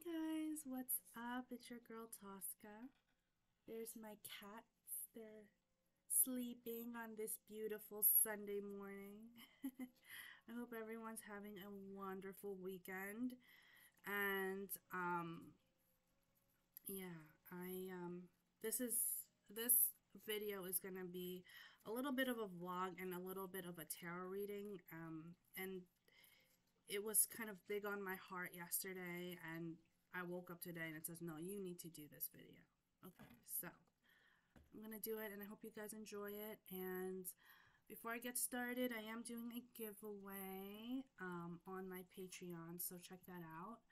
guys, what's up? It's your girl Tosca. There's my cats. They're sleeping on this beautiful Sunday morning. I hope everyone's having a wonderful weekend. And um yeah, I um this is this video is going to be a little bit of a vlog and a little bit of a tarot reading um and it was kind of big on my heart yesterday and I woke up today and it says, no, you need to do this video. Okay, so I'm going to do it and I hope you guys enjoy it. And before I get started, I am doing a giveaway um, on my Patreon, so check that out.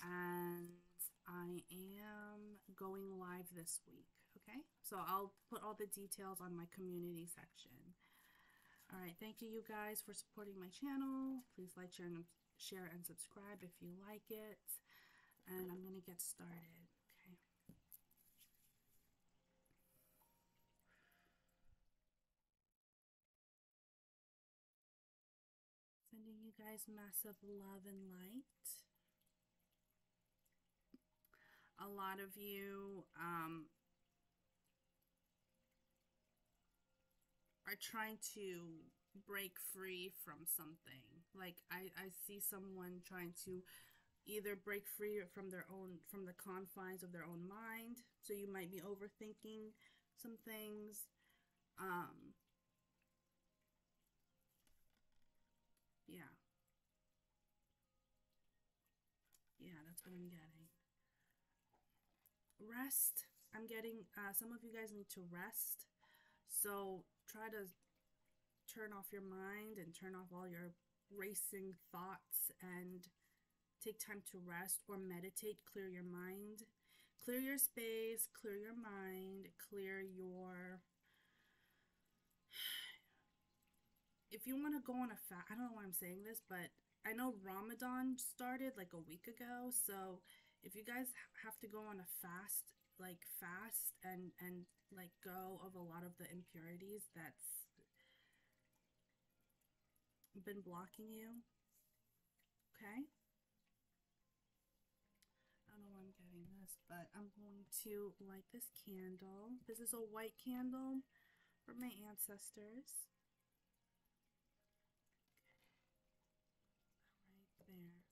And I am going live this week, okay? So I'll put all the details on my community section. All right, thank you, you guys, for supporting my channel. Please like, share, and, share, and subscribe if you like it. And I'm going to get started, okay? Sending you guys massive love and light. A lot of you um, are trying to break free from something. Like I, I see someone trying to either break free from their own from the confines of their own mind. So you might be overthinking some things. Um yeah. Yeah, that's what I'm getting. Rest. I'm getting uh, some of you guys need to rest. So try to turn off your mind and turn off all your racing thoughts and take time to rest or meditate, clear your mind, clear your space, clear your mind, clear your. If you want to go on a fast, I don't know why I'm saying this, but I know Ramadan started like a week ago. So if you guys have to go on a fast, like fast and and like go of a lot of the impurities that's been blocking you. Okay? But I'm going to light this candle. This is a white candle for my ancestors. Right there.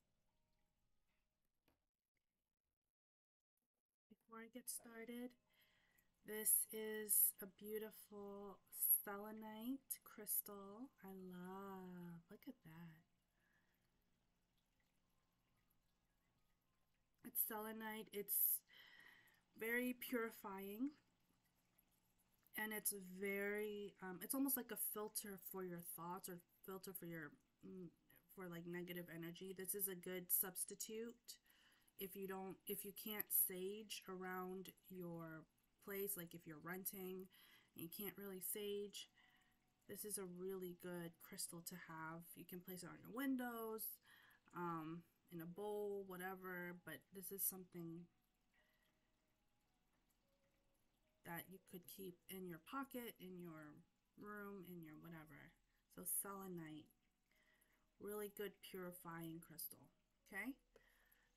Before I get started, this is a beautiful selenite crystal. I love. Look at that. It's selenite. It's very purifying. And it's very, um, it's almost like a filter for your thoughts or filter for your, mm, for like negative energy. This is a good substitute if you don't, if you can't sage around your place, like if you're renting and you can't really sage, this is a really good crystal to have. You can place it on your windows, um, in a bowl, whatever, but this is something that you could keep in your pocket, in your room, in your whatever. So selenite, really good purifying crystal, okay?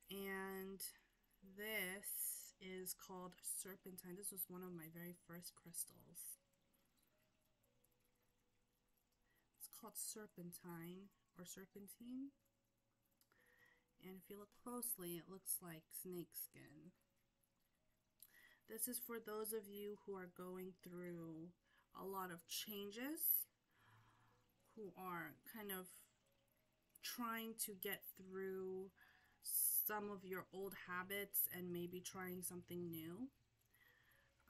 And this is called Serpentine. This was one of my very first crystals. It's called Serpentine or Serpentine. And if you look closely, it looks like snake skin. This is for those of you who are going through a lot of changes, who are kind of trying to get through some of your old habits and maybe trying something new.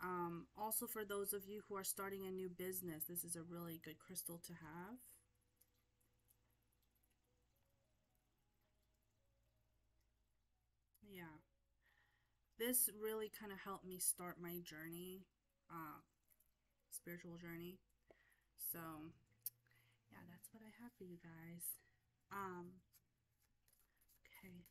Um, also, for those of you who are starting a new business, this is a really good crystal to have. This really kind of helped me start my journey, uh, spiritual journey. So, yeah, that's what I have for you guys. Um, okay.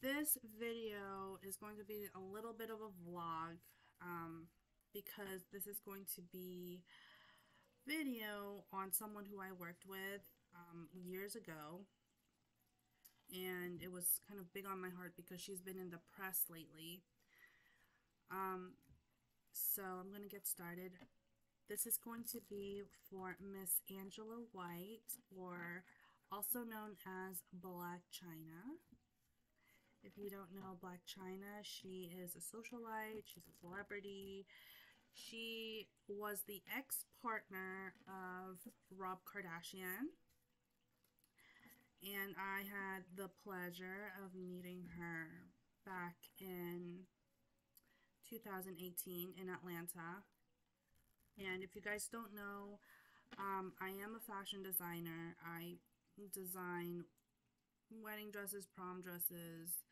This video is going to be a little bit of a vlog um, because this is going to be video on someone who I worked with um, years ago. And it was kind of big on my heart because she's been in the press lately. Um, so I'm going to get started. This is going to be for Miss Angela White, or also known as Blac Chyna. If you don't know Blac Chyna, she is a socialite, she's a celebrity. She was the ex partner of Rob Kardashian. And I had the pleasure of meeting her back in 2018 in Atlanta. And if you guys don't know, um, I am a fashion designer. I design wedding dresses, prom dresses.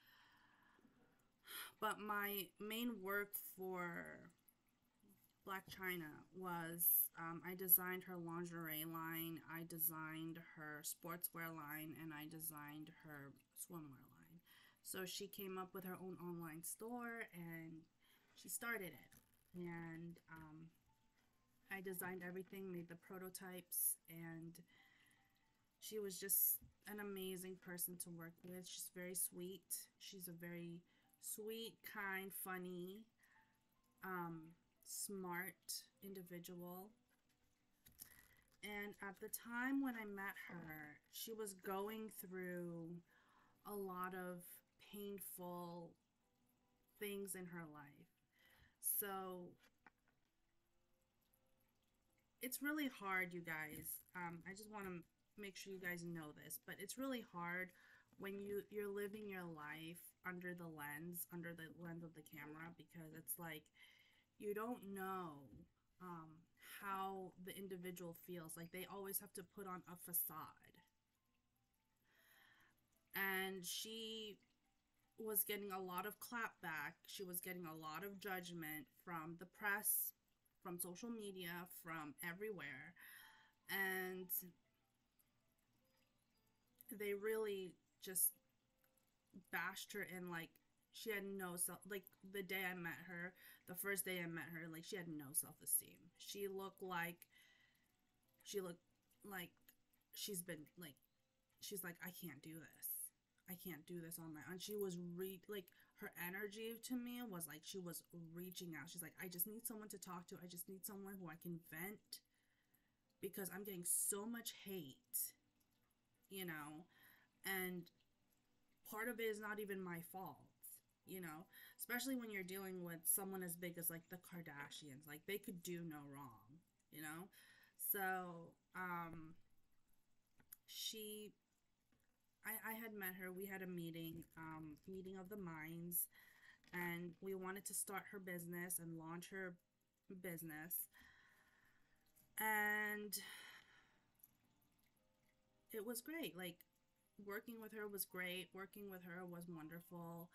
But my main work for Blac Chyna was um, I designed her lingerie line, I designed her sportswear line, and I designed her swimwear line. So she came up with her own online store and she started it. And um, I designed everything, made the prototypes, and she was just an amazing person to work with. She's very sweet. She's a very sweet, kind, funny, um, smart individual. And at the time when I met her, she was going through a lot of painful things in her life. So it's really hard, you guys. Um, I just want to make sure you guys know this, but it's really hard when you you're living your life under the lens, under the lens of the camera, because it's like you don't know um, how the individual feels. Like they always have to put on a facade. And she was getting a lot of clapback. She was getting a lot of judgment from the press, from social media, from everywhere. And they really just bashed her in like she had no self like the day I met her, the first day I met her, like she had no self-esteem. She looked like she looked like she's been like she's like I can't do this. I can't do this on my own. She was re like her energy to me was like she was reaching out. She's like I just need someone to talk to. I just need someone who I can vent because I'm getting so much hate. You know, and part of it is not even my fault you know especially when you're dealing with someone as big as like the kardashians like they could do no wrong you know? So um she I, I had met her we had a meeting um meeting of the minds and we wanted to start her business and launch her business. And it was great like working with her was great working with her was wonderful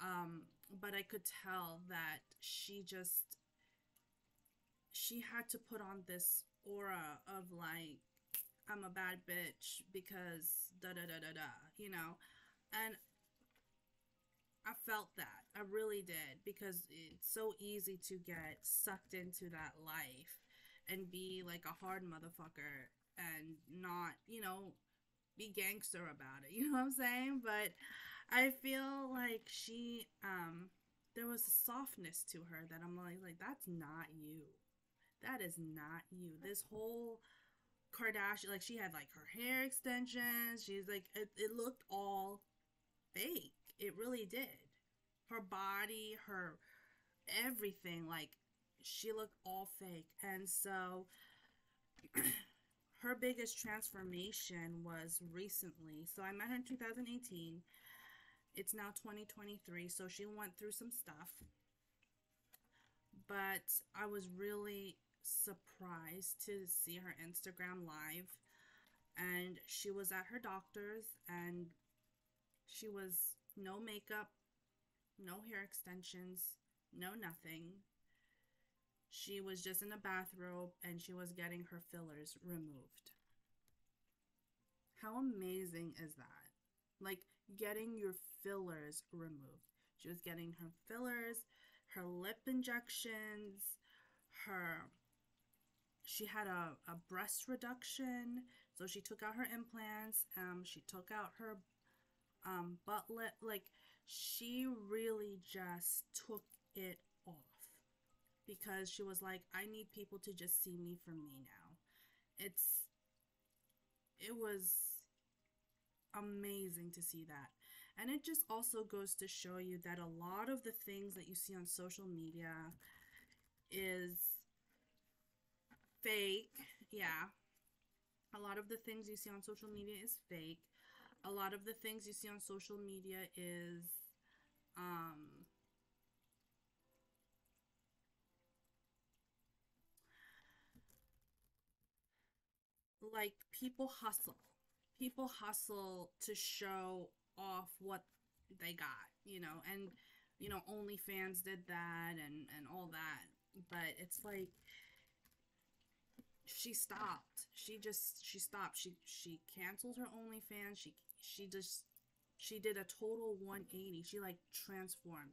um, but I could tell that she just she had to put on this aura of like I'm a bad bitch because da da da da da, you know, and I felt that I really did because it's so easy to get sucked into that life and be like a hard motherfucker and not, you know, be gangster about it. You know what I'm saying? But I feel like she um there was a softness to her that I'm like like that's not you. That is not you. This whole Kardashian like she had like her hair extensions. She's like it, it looked all fake. It really did. Her body, her everything like she looked all fake. And so her biggest transformation was recently. So I met her in 2018 it's now 2023, so she went through some stuff. But I was really surprised to see her Instagram live. And she was at her doctor's, and she was no makeup, no hair extensions, no nothing. She was just in a bathrobe and she was getting her fillers removed. How amazing is that? Like, getting your fillers removed. She was getting her fillers, her lip injections, her she had a, a breast reduction, so she took out her implants, um, she took out her um butt lip like she really just took it off because she was like I need people to just see me for me now. It's it was amazing to see that. And it just also goes to show you that a lot of the things that you see on social media is fake. Yeah. A lot of the things you see on social media is fake. A lot of the things you see on social media is um like people hustle. People hustle to show off what they got, you know, and you know, OnlyFans did that and and all that. But it's like she stopped. She just she stopped. She she canceled her OnlyFans. She she just she did a total 180. She like transformed.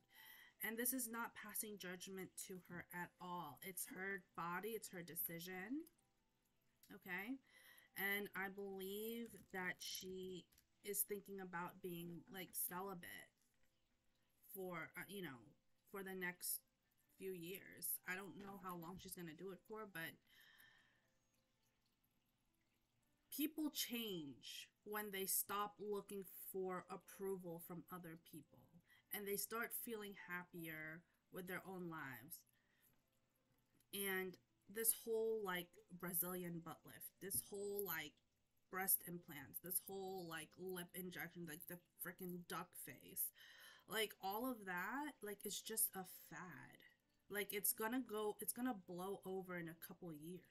And this is not passing judgment to her at all. It's her body, it's her decision. Okay? And I believe that she is thinking about being like celibate for uh, you know for the next few years. I don't know how long she's going to do it for, but people change when they stop looking for approval from other people and they start feeling happier with their own lives. And this whole like Brazilian butt lift, this whole like breast implants, this whole like lip injection, like the freaking duck face, like all of that, like it's just a fad. Like it's gonna go, it's gonna blow over in a couple years.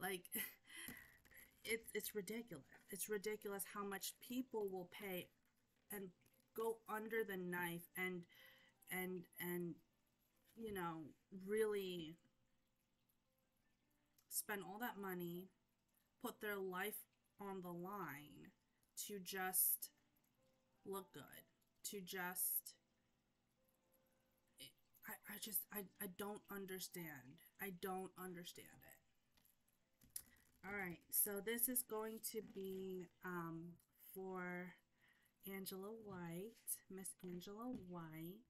Like it's it's ridiculous. It's ridiculous how much people will pay and go under the knife and and and you know really spend all that money, put their life on the line to just look good, to just I, I just I, I don't understand. I don't understand it. All right, so this is going to be um, for Angela White, Miss Angela White.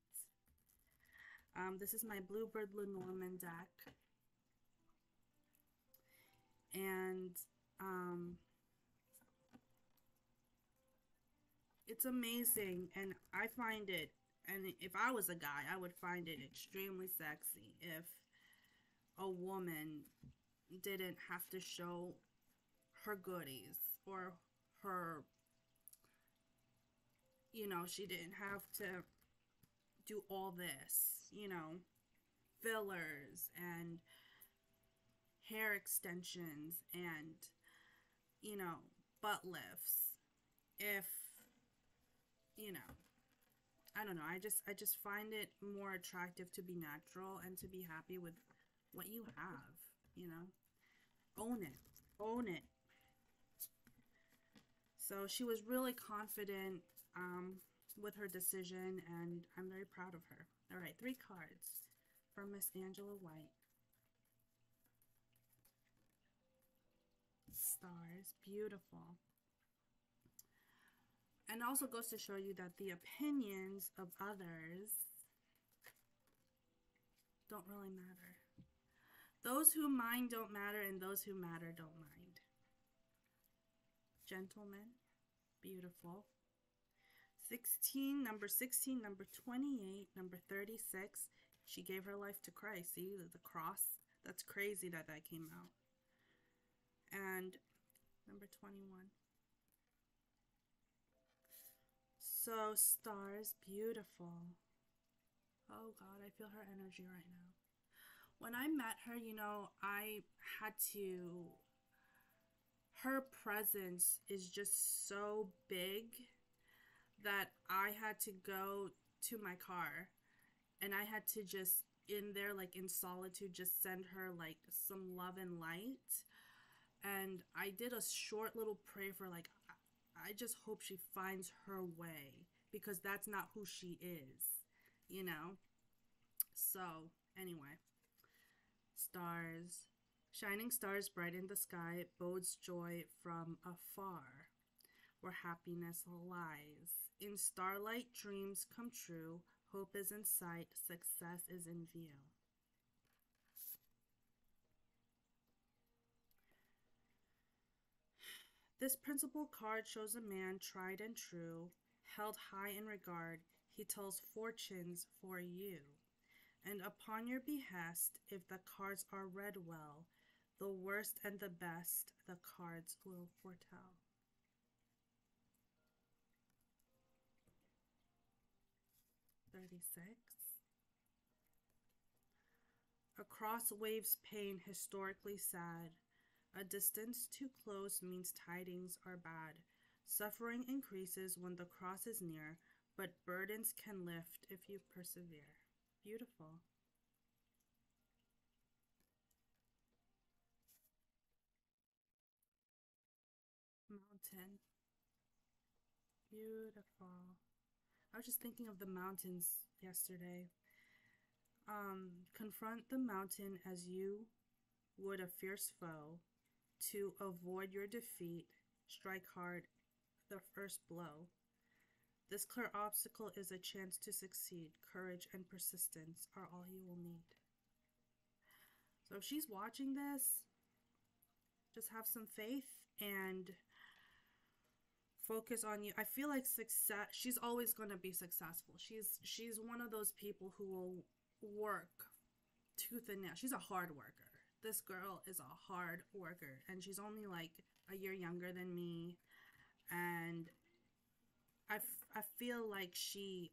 Um, this is my Bluebird Lenormand deck and um, it's amazing and i find it and if i was a guy i would find it extremely sexy if a woman didn't have to show her goodies or her you know she didn't have to do all this you know fillers and hair extensions and you know butt lifts if you know i don't know. I just i just find it more attractive to be natural and to be happy with what you have you know? Own it. Own it. So she was really confident um, with her decision and i'm very proud of her. All right three cards from miss angela white stars. Beautiful. And also goes to show you that the opinions of others don't really matter. Those who mind don't matter, and those who matter don't mind. Gentlemen, beautiful. 16, number 16, number 28, number 36. She gave her life to Christ. See the cross? That's crazy that that came out and number 21. So, stars, beautiful. Oh God, I feel her energy right now. When I met her, you know, I had to. Her presence is just so big that I had to go to my car and I had to just, in there, like in solitude, just send her like some love and light and I did a short little prayer for like I just hope she finds her way because that's not who she is, you know. So, anyway, stars, shining stars bright in the sky bodes joy from afar, where happiness lies In starlight, dreams come true. Hope is in sight. Success is in view. This principal card shows a man tried and true, held high in regard. He tells fortunes for you. And upon your behest, if the cards are read well, the worst and the best the cards will foretell. Thirty-six. Across waves pain historically sad. A distance too close means tidings are bad. Suffering increases when the cross is near, but burdens can lift if you persevere. Beautiful. Mountain. Beautiful. I was just thinking of the mountains yesterday. Um, confront the mountain as you would a fierce foe. To avoid your defeat, strike hard the first blow. This clear obstacle is a chance to succeed. Courage and persistence are all you will need. So if she's watching this, just have some faith and focus on you. I feel like success she's always going to be successful. She's she's one of those people who will work tooth and nail. She's a hard worker. This girl is a hard worker and she's only like a year younger than me and I, f- I feel like she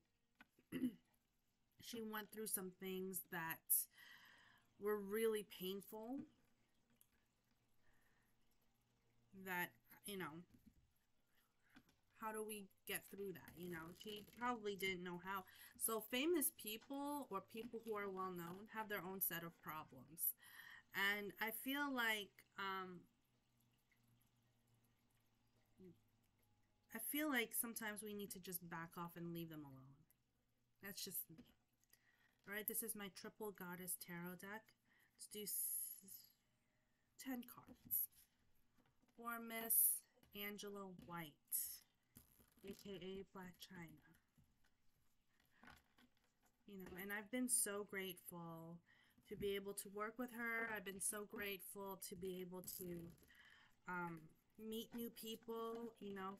she went through some things that were really painful that you know how do we get through that you know? She probably didn't know how. So famous people or people who are well known have their own set of problems and i feel like um I feel like sometimes we need to just back off and leave them alone. That's just me. Alright, this is my triple goddess tarot deck. Let's do 10 cards. For Miss Angela White, aka Blac Chyna. You know, and I've been so grateful to be able to work with her. I've been so grateful to be able to um, meet new people, you know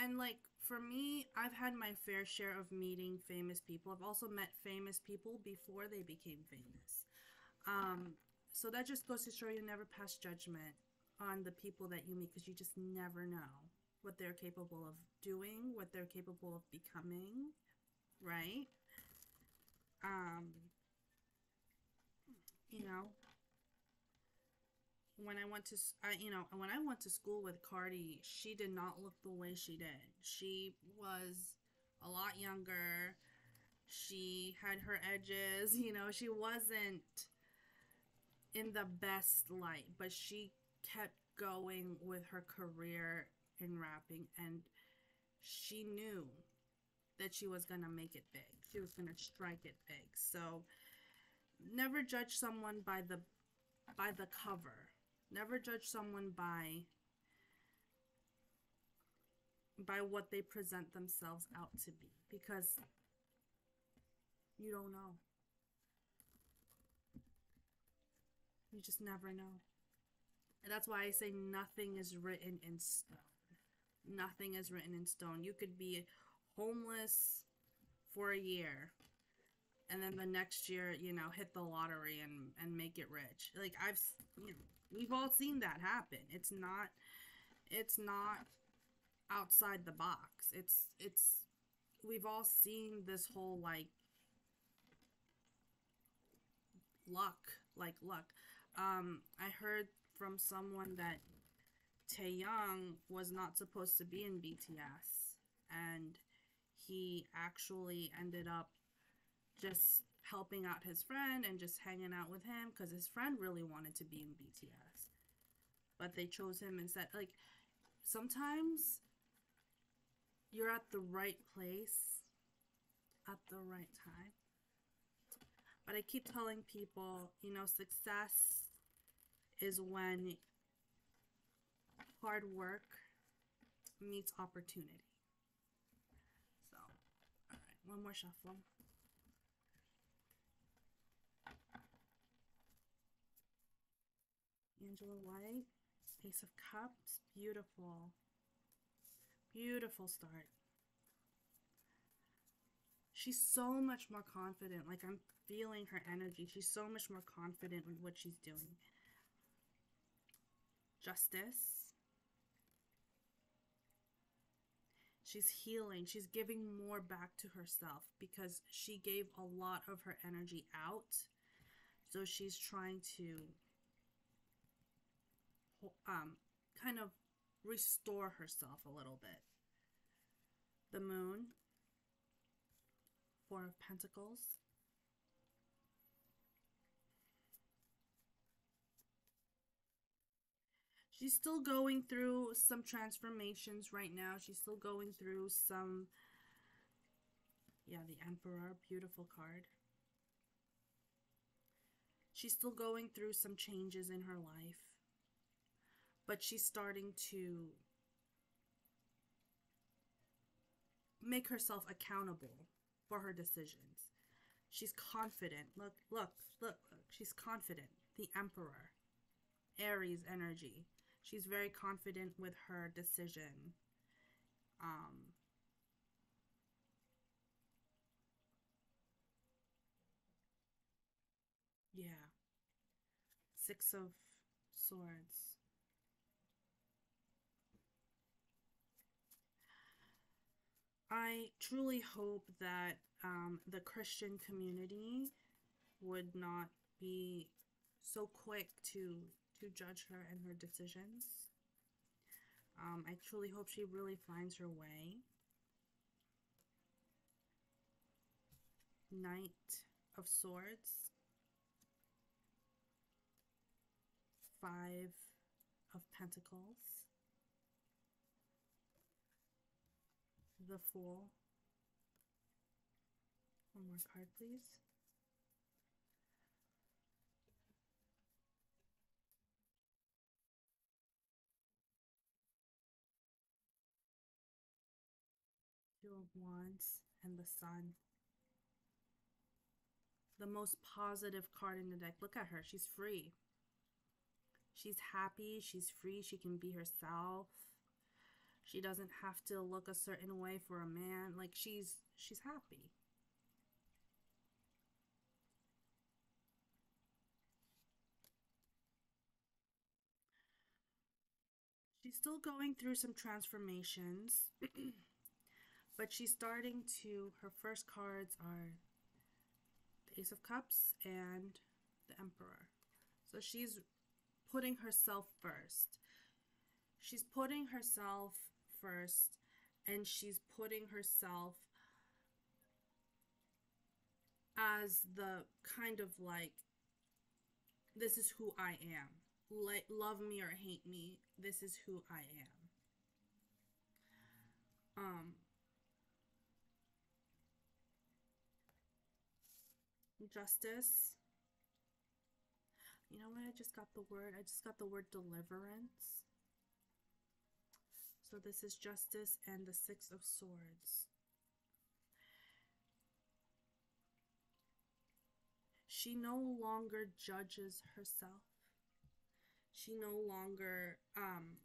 and like for me, I've had my fair share of meeting famous people. I've also met famous people before they became famous. Um, so that just goes to show you never pass judgment on the people that you meet because you just never know what they're capable of doing, what they're capable of becoming, right? Um, you know, when I went to, I, you know, when I went to school with Cardi, she did not look the way she did. She was a lot younger. She had her edges, you know, she wasn't in the best light, but she kept going with her career in rapping and she knew that she was going to make it big. She was going to strike it big. So never judge someone by the by the cover Never judge someone by by what they present themselves out to be because you don't know. You just never know. And that's why I say nothing is written in stone. Nothing is written in stone. You could be homeless for a year and then the next year, you know, hit the lottery and and make it rich. Like I've you know, We've all seen that happen. It's not it's not outside the box. It's it's we've all seen this whole like luck, like luck. Um I heard from someone that Taehyung was not supposed to be in BTS and he actually ended up just helping out his friend and just hanging out with him because his friend really wanted to be in BTS. But they chose him instead. Like, sometimes you're at the right place at the right time. But I keep telling people, you know, success is when hard work meets opportunity. So, one more shuffle. Angela White, Ace of Cups, beautiful. Beautiful start. She's so much more confident. Like, I'm feeling her energy. She's so much more confident in what she's doing. Justice. She's healing. She's giving more back to herself because she gave a lot of her energy out. So she's trying to um, kind of restore herself a little bit. The moon, Four of Pentacles. She's still going through some transformations right now. She's still going through some, yeah, the Emperor, beautiful card. She's still going through some changes in her life but she's starting to make herself accountable for her decisions. She's confident. Look, look, look, look. She's confident. The Emperor. Aries energy. She's very confident with her decision. Um, yeah. Six of Swords. I truly hope that um, the Christian community would not be so quick to to judge her and her decisions. Um, I truly hope she really finds her way. Knight of Swords. Five of Pentacles. The Fool. One more card, please. Two of Wands and the Sun. The most positive card in the deck. Look at her. She's free. She's happy. She's free. She can be herself. She doesn't have to look a certain way for a man. Like she's she's happy. She's still going through some transformations. but she's starting to her first cards are the Ace of Cups and the Emperor. So she's putting herself first. She's putting herself first and she's putting herself as the kind of like this is who I am. Like love me or hate me, this is who I am. Um justice. You know what? I just got the word. I just got the word deliverance. So this is Justice and the Six of Swords. She no longer judges herself. She no longer um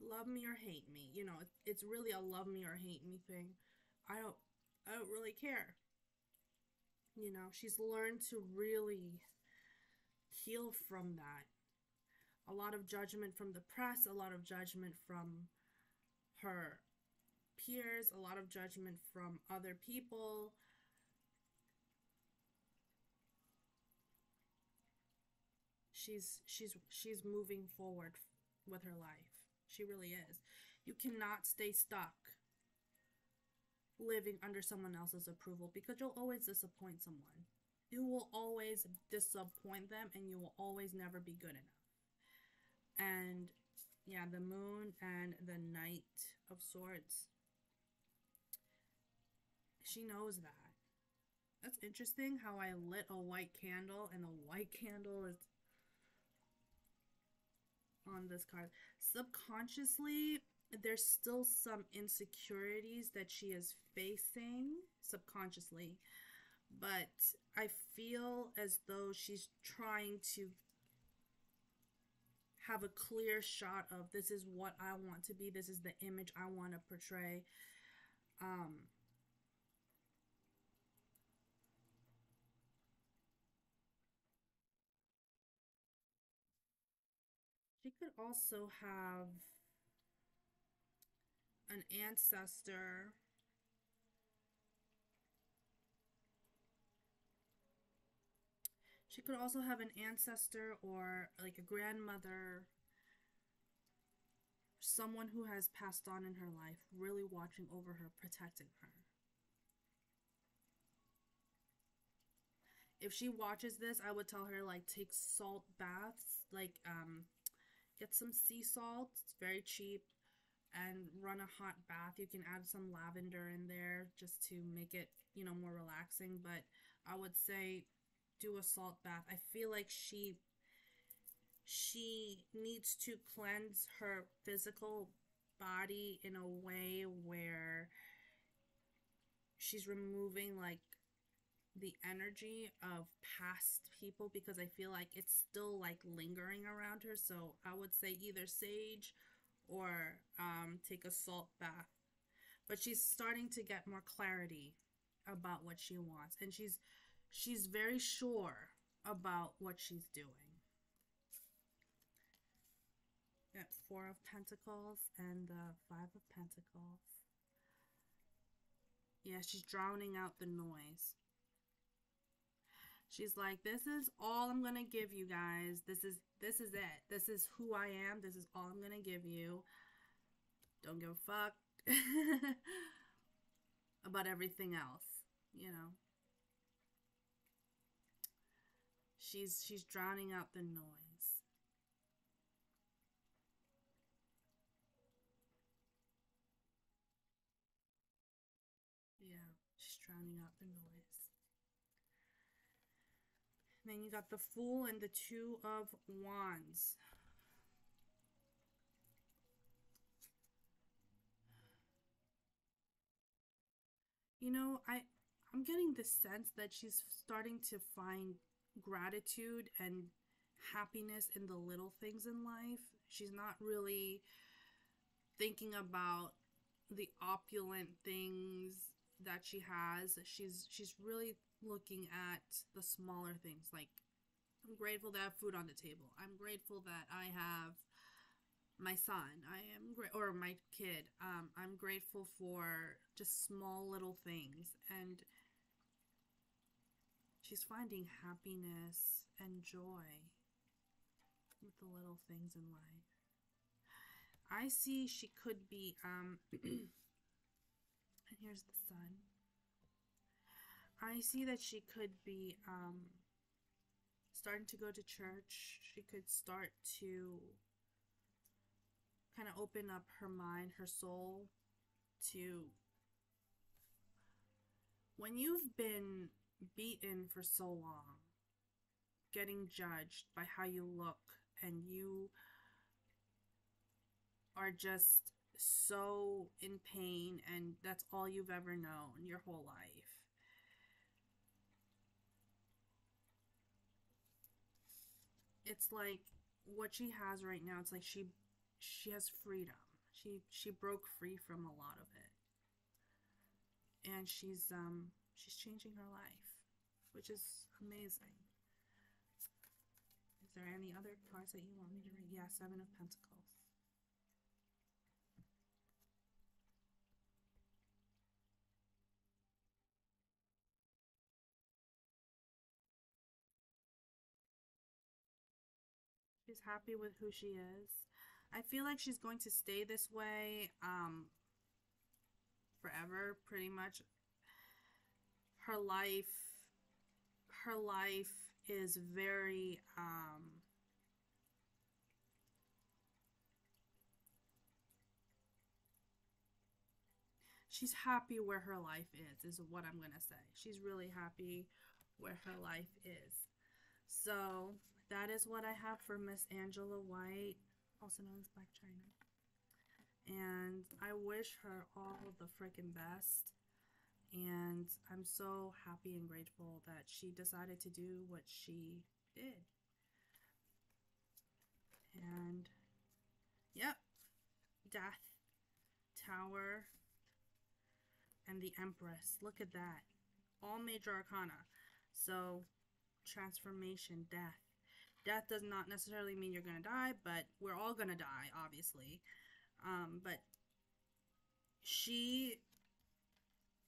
love me or hate me. You know, it's really a love me or hate me thing. I don't I don't really care. You know, she's learned to really heal from that a lot of judgment from the press, a lot of judgment from her peers, a lot of judgment from other people. She's she's she's moving forward with her life. She really is. You cannot stay stuck living under someone else's approval because you'll always disappoint someone. You will always disappoint them and you will always never be good enough and yeah, the moon and the knight of swords. She knows that. That's interesting how I lit a white candle and the white candle is on this card. Subconsciously, there's still some insecurities that she is facing subconsciously but i feel as though she's trying to have a clear shot of this is what i want to be this is the image i want to portray. Um she could also have an ancestor she could also have an ancestor or like a grandmother someone who has passed on in her life really watching over her protecting her if she watches this i would tell her like take salt baths like um get some sea salt it's very cheap and run a hot bath. You can add some lavender in there just to make it, you know, more relaxing. But I would say do a salt bath. I feel like she she needs to cleanse her physical body in a way where she's removing like the energy of past people because I feel like it's still like lingering around her. So I would say either sage or um, take a salt bath. But she's starting to get more clarity about what she wants, and she's she's very sure about what she's doing. Got four of Pentacles and the Five of Pentacles. Yeah, she's drowning out the noise. She's like, "This is all I'm gonna give you guys. This is this is it. This is who I am. This is all I'm gonna give you. Don't give a fuck about everything else. You know." She's she's drowning out the noise. Yeah, she's drowning out the noise. then you got the Fool and the Two of Wands. You know, I I'm getting the sense that she's starting to find gratitude and happiness in the little things in life. She's not really thinking about the opulent things that she has. She's she's really looking at the smaller things like I'm grateful to have food on the table. I'm grateful that I have my son. I am great or my kid. Um, I'm grateful for just small little things and she's finding happiness and joy with the little things in life. I see she could be um and here's the sun. I see that she could be um, starting to go to church. She could start to kind of open up her mind, her soul to when you've been beaten for so long, getting judged by how you look, and you are just so in pain, and that's all you've ever known your whole life. It's like what she has right now it's like she she has freedom. She she broke free from a lot of it. And she's um she's changing her life which is amazing is there any other cards that you want me to read yeah seven of pentacles She's happy with who she is. I feel like she's going to stay this way um, forever, pretty much. Her life, her life is very um, she's happy where her life is is what i'm gonna say. She's really happy where her life is. So that is what I have for Miss Angela White, also known as Blac Chyna. And I wish her all the freaking best. And I'm so happy and grateful that she decided to do what she did. And, yep, Death, Tower, and the Empress. Look at that. All major arcana. So, transformation, death. Death does not necessarily mean you're going to die, but we're all going to die, obviously. Um, but she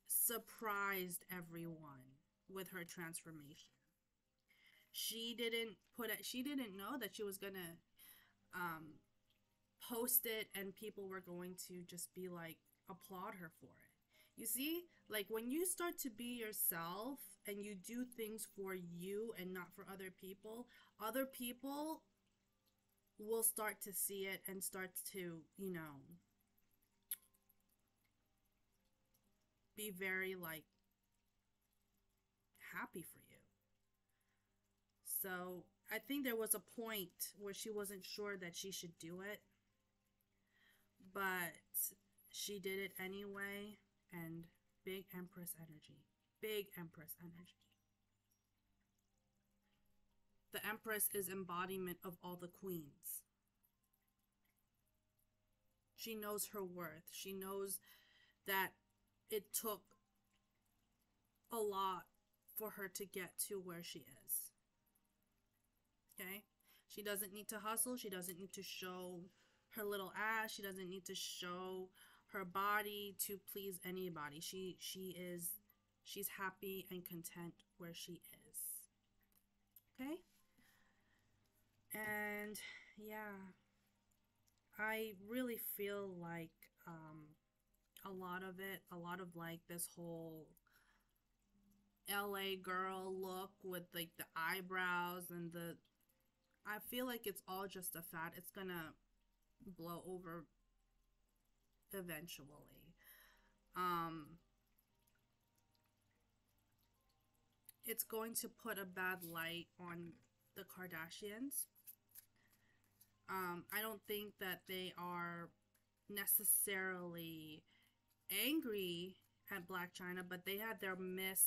surprised everyone with her transformation. She didn't put it, she didn't know that she was going to um, post it and people were going to just be like, applaud her for it. You see, like when you start to be yourself and you do things for you and not for other people, other people will start to see it and start to, you know, be very like happy for you. So I think there was a point where she wasn't sure that she should do it, but she did it anyway, and big Empress energy. Big Empress energy. The Empress is embodiment of all the queens. She knows her worth. She knows that it took a lot for her to get to where she is. Okay? She doesn't need to hustle. She doesn't need to show her little ass. She doesn't need to show her body to please anybody. She she is she's happy and content where she is. Okay? And yeah. I really feel like um a lot of it, a lot of like this whole LA girl look with like the eyebrows and the I feel like it's all just a fad. It's gonna blow over eventually. Um it's going to put a bad light on the Kardashians. Um, I don't think that they are necessarily angry at Blac Chyna, but they had their miss.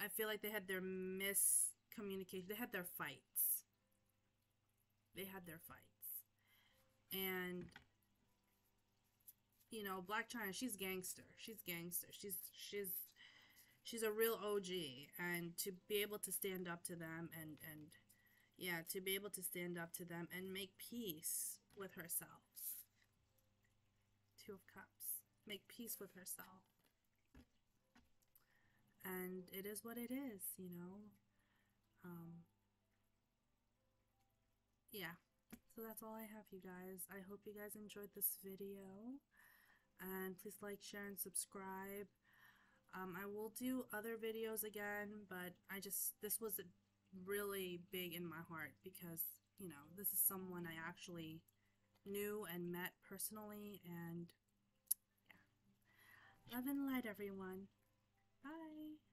I feel like they had their miscommunication. They had their fights. They had their fights. And you know, Blac Chyna, she's gangster. She's gangster. She's she's she's a real OG and to be able to stand up to them and and yeah, to be able to stand up to them and make peace with herself. Two of Cups. Make peace with herself. And it is what it is, you know. Um, yeah. So that's all I have, you guys. I hope you guys enjoyed this video. And please like, share, and subscribe. Um, I will do other videos again, but I just, this was really big in my heart because, you know, this is someone I actually knew and met personally, and. Love and light, everyone. Bye.